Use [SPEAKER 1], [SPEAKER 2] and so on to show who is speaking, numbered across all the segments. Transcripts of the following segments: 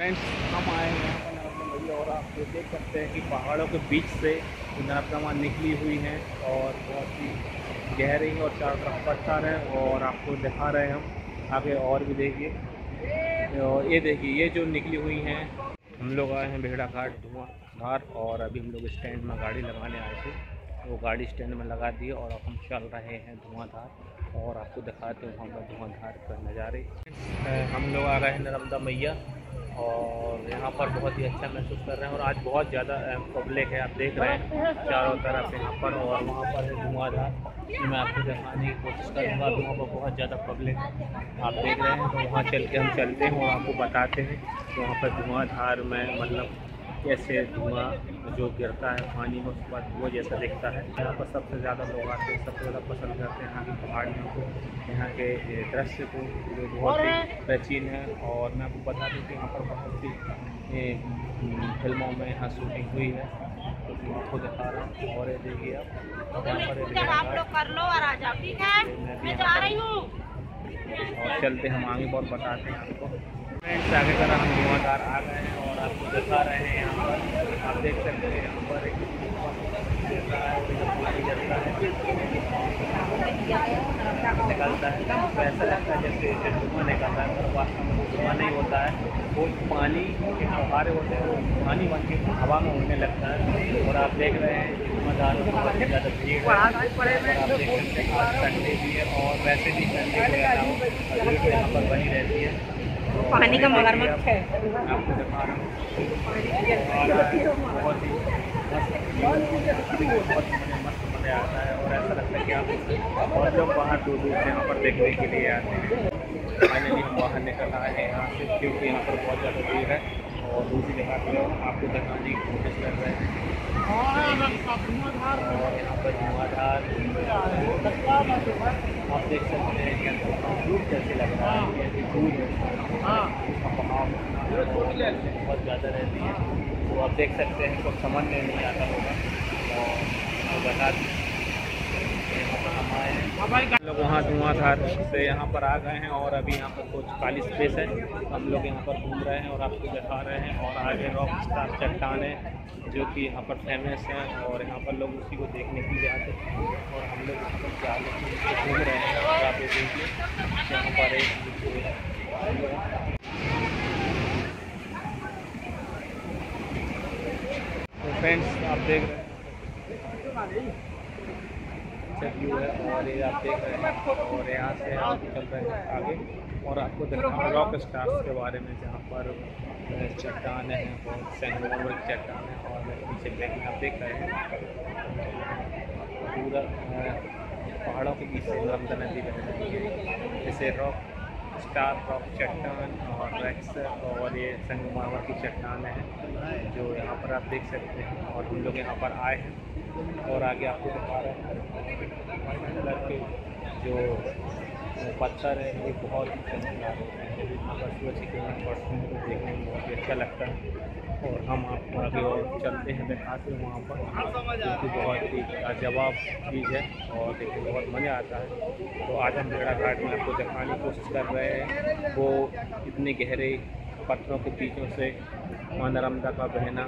[SPEAKER 1] Friends हम आए हैं नर्मदा नदी और आप ये देख सकते हैं कि पहाड़ों के बीच से नर्मदा माँ निकली हुई हैं और बहुत ही गहरी और चारों तरफ़ पत्थर हैं और आपको दिखा रहे हैं हम। आगे और भी देखिए। और ये देखिए, ये जो निकली हुई हैं, हम लोग आए हैं भेड़ा घाट धुआंधार और अभी हम लोग स्टैंड में गाड़ी लगाने आए थे। वो गाड़ी स्टैंड में लगा दी और अब हम चल रहे हैं धुआंधार और आपको दिखाते हैं वहाँ पर धुआंधार का नज़ारे। हम लोग आ गए हैं नर्मदा मैया। और यहाँ पर बहुत ही अच्छा महसूस कर रहे हैं और आज बहुत ज़्यादा पब्लिक है, आप देख रहे हैं। चारों तरफ़ यहाँ पर और वहाँ पर है धुआंधार मैं आपको दिखाने की कोशिश करूँगा वहाँ पर बहुत ज़्यादा पब्लिक आप देख रहे हैं। तो वहाँ चल के हम चलते हैं और आपको बताते हैं वहाँ पर धुआंधार में मतलब कैसे धुआँ जो गिरता है पानी में उसके बाद वो जैसा दिखता है। यहाँ पर सबसे ज़्यादा लोग आते हैं सबसे ज़्यादा पसंद करते हैं यहाँ की पहाड़ियों को यहाँ के दृश्य को जो बहुत ही प्राचीन है। और मैं आपको बता दूँ कि यहाँ पर बहुत सी फ़िल्मों में यहाँ शूटिंग हुई है तो मैं आपको दिखा रहा हूँ। और ये देखिए आप यहाँ पर
[SPEAKER 2] आप। लोग कर लो और आ जाओ ठीक है? मैं जा रही हूँ।
[SPEAKER 1] और चलते हम आगे बहुत बताते हैं आपको। फ्रेंड्स आगे कर हम धुआंधार आ गए हैं और आपको दिखा रहे हैं यहाँ पर। आप देख सकते हैं यहाँ पर एक है निकलता है। ऐसा लगता है जैसे जैसे धुआँ निकलता है, पर वास्तव में धुआँ नहीं होता है। वो पानी के फुहारे होते हैं, वो पानी बन के हवा में उड़ने लगता है। और आप देख रहे हैं धुआंधार ज़्यादा भीड़ है। आप देख सकते हैं आज संडे भी है और वैसे भी संडे यहाँ पर बनी रहती है।
[SPEAKER 2] पानी का मगरमच्छ है
[SPEAKER 1] और लोग बाहर दूर दूर से यहाँ पर देखने के लिए आते हैं हम बाहर निकल आए हैं यहाँ से क्योंकि यहाँ पर बहुत ज़्यादा भीड़ है और दूसरी जगह पर आपको दिखाने की कोशिश कर रहे हैं। आप देख सकते हैं धूप कैसे लग रहा है दूर बहुत ज़्यादा रहती है तो आप देख सकते हैं तो समझ में नहीं आता होगा और बता लोग वहाँ धुआंधार से यहाँ पर आ गए हैं और अभी यहाँ पर कुछ खाली स्पेस है। हम लोग यहाँ पर घूम रहे हैं और आपको दिखा रहे हैं और आगे रॉक स्टार चट्टान है, जो कि यहाँ पर फ़ेमस है और यहाँ पर लोग उसी को देखने के लिए आते हैं। और हम लोग यहाँ पर जाले घूम रहे हैं। और आप देखिए यहाँ पर एक तो फ्रेंड्स आप देख रहे हैं। अच्छा व्यू है और ये आप देख रहे हैं और यहाँ से आप निकल रहे हैं आगे और आपको दिखा रॉक स्टार्स के बारे में जहाँ पर चट्टान है और सेंगोवर की चट्टान है और पीछे बैग आप देख रहे हैं। पूरा पहाड़ों के बीच से नदी बह रही है। जैसे रॉक स्टार रॉक चट्टान और रेक्स और ये संगमावर की चट्टान है, जो यहाँ पर आप देख सकते हैं और हम लोग यहाँ पर आए हैं। और आगे आपको दिखा रहे हैं के जो पत्थर है, ये बहुत ही चमकदार होते हैं पर सूरज पड़ती हैं तो देखने में बहुत ही अच्छा लगता है। और हम आपको आगे और चलते हैं, दिखाते हैं वहाँ पर क्योंकि बहुत ही जवाब चीज़ है और देखने बहुत मज़ा आता है। तो आज हम भेड़ा घाट में आपको दिखाने की कोशिश कर रहे हैं। वो इतने गहरे पत्थरों के बीचों से माँ नर्मदा का बहना।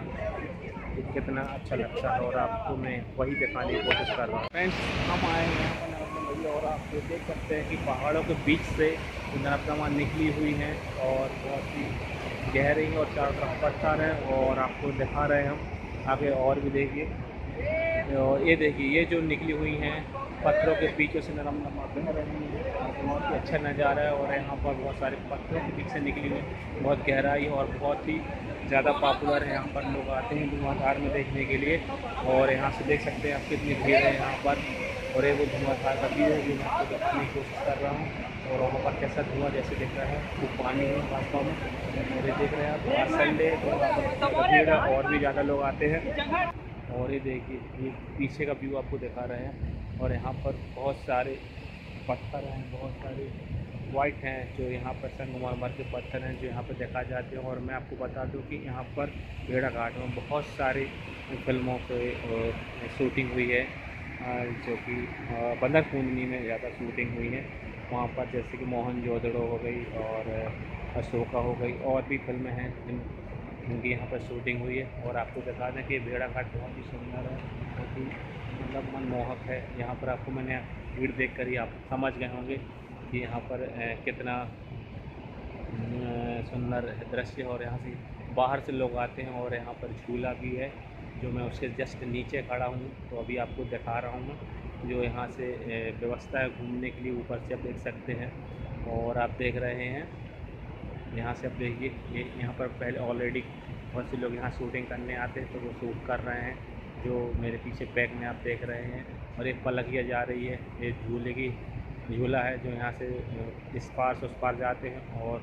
[SPEAKER 1] कितना अच्छा लगता है और आपको मैं वही दिखाने की कोशिश कर रहा हूँ। फ्रेंड्स, हम आए हैं और आप ये देख सकते हैं कि पहाड़ों के बीच से नर्मदा निकली हुई हैं और बहुत ही गहरी और चारों तरफ़ पत्थर हैं और आपको दिखा रहे हैं हम। आगे और भी देखिए। और ये देखिए, ये जो निकली हुई हैं पत्थरों के बीचों से नरम नमा बह रही है बहुत ही अच्छा नज़ारा है और यहाँ पर बहुत सारे पत्थरों के बीच से निकली हुई बहुत गहराई और बहुत ही ज़्यादा पॉपुलर है यहाँ पर लोग आते हैं धुआंधार में देखने के लिए। और यहाँ से देख सकते हैं आप कितनी भीड़ है यहाँ पर। और ये वो धुआंधार का व्यू है जो मैं आपको दिखाने की कोशिश कर रहा हूँ। और वहाँ पर कैसा धुआँ जैसे दिख रहा है वो पानी है वास्तव में। और ये देख रहे हैं आप, आज संडे तो भीड़ है और भी ज़्यादा लोग आते हैं। और ये देखिए, ये पीछे का व्यू आपको दिखा रहे हैं। और यहाँ पर बहुत सारे पत्थर हैं, बहुत सारे वाइट हैं जो यहाँ पर संगमरमर के पत्थर हैं जो यहाँ पर देखा जाते हैं। और मैं आपको बता दूँ कि यहाँ पर भेड़ा घाट में बहुत सारी फ़िल्मों पे शूटिंग हुई है जो कि बंदर पूर्णिमा में ज़्यादा शूटिंग हुई है। वहाँ पर जैसे कि मोहन जोदड़ो हो गई और अशोका हो गई, और भी फ़िल्में हैं जिन, जिनकी यहाँ पर शूटिंग हुई है। और आपको बता दें कि भेड़ा घाट बहुत ही सुंदर है ही मतलब मनमोहक है। यहाँ पर आपको मैंने भीड़ देख कर ही आप समझ गए होंगे कि यहाँ पर कितना सुंदर दृश्य और यहाँ से बाहर से लोग आते हैं और यहाँ पर झूला भी है, जो मैं उसके जस्ट नीचे खड़ा हूँ। तो अभी आपको दिखा रहा हूँ जो यहाँ से व्यवस्था है घूमने के लिए ऊपर से आप देख सकते हैं। और आप देख रहे हैं, यहाँ से आप देखिए यहाँ पर पहले ऑलरेडी बहुत से लोग यहाँ शूटिंग करने आते हैं तो वो शूट कर रहे हैं। जो मेरे पीछे बैक में आप देख रहे हैं, और एक पलकिया जा रही है ये झूले की, झूला है जो यहाँ से इस पार से उस पार जाते हैं, और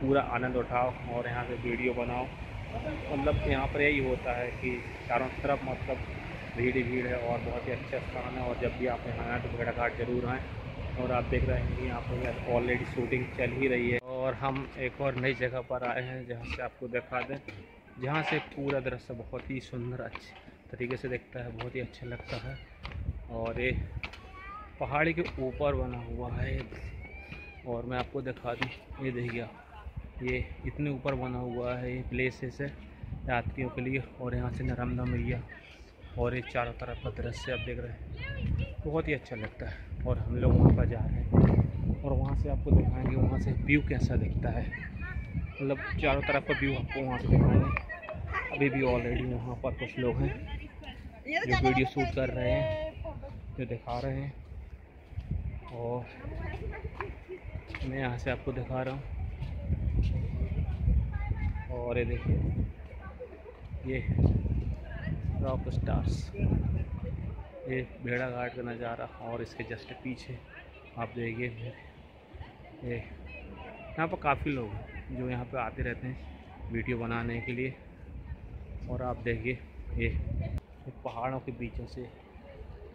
[SPEAKER 1] पूरा आनंद उठाओ, और यहाँ से वीडियो बनाओ। मतलब यहाँ पर यही होता है कि चारों तरफ़ मतलब भीड़ ही भीड़ है, और बहुत ही अच्छा स्थान है, और जब भी आप यहाँ आए तो भेड़ा घाट ज़रूर आएँ। और आप देख रहे हैं कि यहाँ पर ऑलरेडी शूटिंग चल ही रही है। और हम एक और नई जगह पर आए हैं, जहाँ से आपको दिखा दें, जहाँ से पूरा दृश्य बहुत ही सुंदर, अच्छे तरीके से देखता है, बहुत ही अच्छा लगता है। और ये पहाड़ी के ऊपर बना हुआ है। और मैं आपको दिखा दूँ, ये देखिए ये इतने ऊपर बना हुआ है ये प्लेसेस है यात्रियों के लिए, और यहाँ से नर्मदा मैया, और ये चारों तरफ़ का दृश्य आप देख रहे हैं। बहुत ही अच्छा लगता है, और हम लोग वहाँ पर जा रहे हैं, और वहाँ से आपको दिखाएँगे, वहाँ से व्यू कैसा दिखता है। मतलब चारों तरफ़ का व्यू आपको वहाँ से दिखाएँगे। अभी भी ऑलरेडी वहाँ पर कुछ लोग हैं जो वीडियो शूट कर रहे हैं जो दिखा रहे हैं। और मैं यहाँ से आपको दिखा रहा हूँ। और ये देखिए ये रॉक स्टार्स ये भेड़ा घाट का नज़ारा और इसके जस्ट पीछे आप देखिए ये यहाँ पर काफ़ी लोग हैं जो यहाँ पे आते रहते हैं वीडियो बनाने के लिए। और आप देखिए, ये पहाड़ों के बीचों से,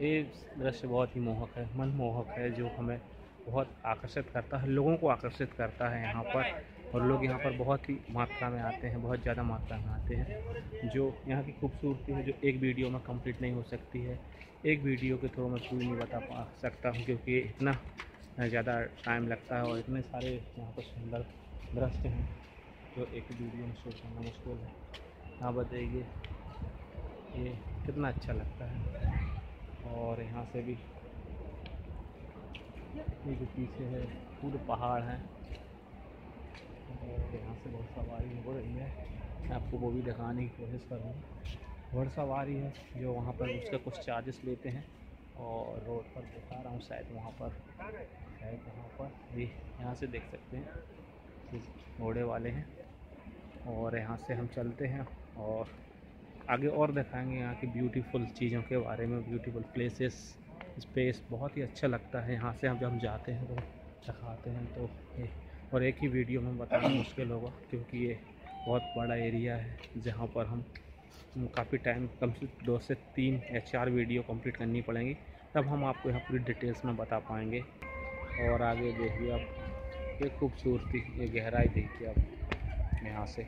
[SPEAKER 1] ये दृश्य बहुत ही मोहक है, मनमोहक है, जो हमें बहुत आकर्षित करता है, लोगों को आकर्षित करता है यहाँ पर, और लोग यहाँ पर बहुत ही मात्रा में आते हैं, बहुत ज़्यादा मात्रा में आते हैं, जो यहाँ की खूबसूरती है, जो एक वीडियो में कंप्लीट नहीं हो सकती है, एक वीडियो के थ्रू मैं पूरी नहीं बता पा सकता हूँ, क्योंकि इतना ज़्यादा टाइम लगता है और इतने सारे यहाँ पर सुंदर दृश्य हैं, जो एक वीडियो में शूट करना मुश्किल है। यहाँ बताइए। ये कितना अच्छा लगता है। और यहाँ से भी ये जो पीछे है, पूरे पहाड़ हैं। और यहाँ से बहुत सवारी हो रही है। मैं आपको वो भी दिखाने की कोशिश करूँगा। घोड़ सवारी है जो वहाँ पर उसका कुछ चार्जेस लेते हैं। और रोड पर दिखा रहा हूँ, शायद वहाँ पर, शायद वहाँ पर। ये यहाँ से देख सकते हैं। घोड़े वाले हैं। और यहाँ से हम चलते हैं। और आगे और दिखाएँगे यहाँ की ब्यूटीफुल चीज़ों के बारे में ब्यूटीफुल प्लेसेस स्पेस बहुत ही अच्छा लगता है। यहाँ से हम जब हम जाते हैं तो दिखाते हैं तो और एक ही वीडियो में बताना मुश्किल होगा क्योंकि ये बहुत बड़ा एरिया है, जहाँ पर हम काफ़ी टाइम कम से दो से तीन या चार वीडियो कंप्लीट करनी पड़ेंगी। तब हम आपको यहाँ पूरी डिटेल्स में बता पाएँगे। और आगे देखिए आप, ये खूबसूरती, ये गहराई देखिए आप यहाँ से।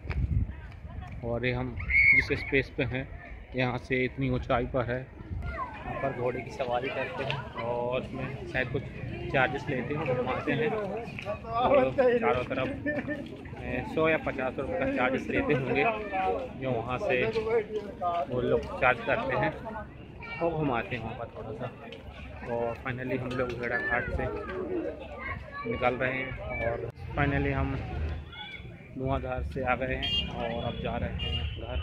[SPEAKER 1] और ये हम जिस स्पेस पे हैं, यहाँ से इतनी ऊंचाई पर है। यहाँ पर घोड़े की सवारी करते हैं और उसमें शायद कुछ चार्जेस लेते हैं, घुमाते हैं। चारों तरफ़ सौ या पचास रुपये का चार्जेस लेते होंगे, जो वहाँ से वो लोग चार्ज करते हैं। और घुमाते हैं वहाँ थोड़ा सा। और फाइनली हम लोग भेड़ा घाट से निकल रहे हैं और फाइनली हम धुआंधार से आ गए हैं और अब जा रहे हैं घर।